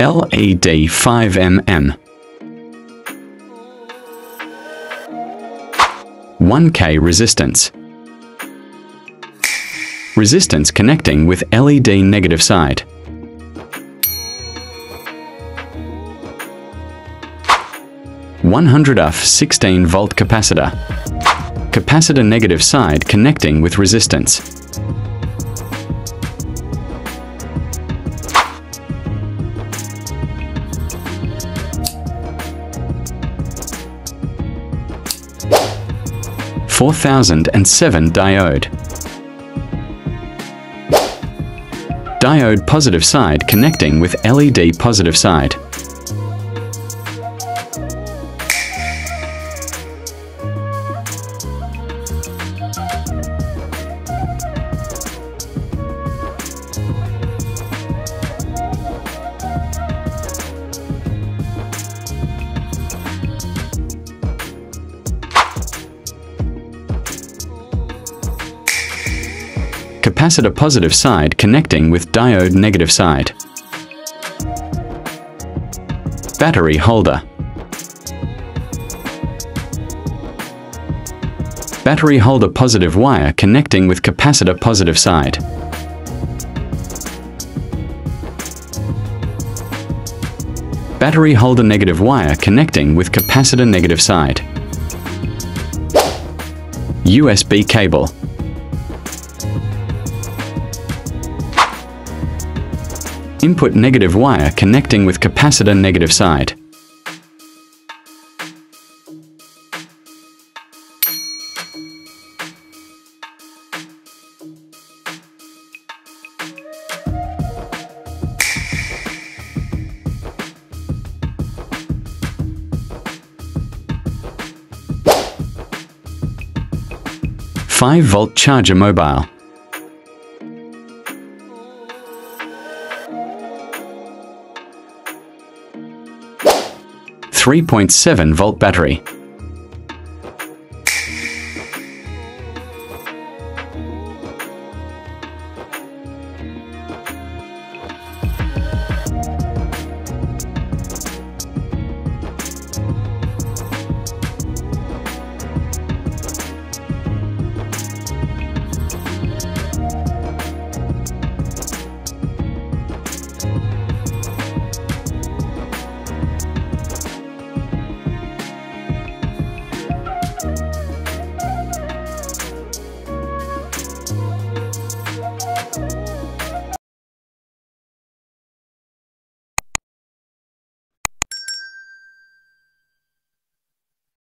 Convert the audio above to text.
LED 5mm 1K resistance. Resistance connecting with LED negative side. One hundred UF 16 volt capacitor. Capacitor negative side connecting with resistance 4007 diode. Diode positive side connecting with LED positive side. Capacitor positive side connecting with diode negative side. Battery holder. Battery holder positive wire connecting with capacitor positive side. Battery holder negative wire connecting with capacitor negative side. USB cable. Input negative wire connecting with capacitor negative side. Five volt charger mobile. 3.7 volt battery.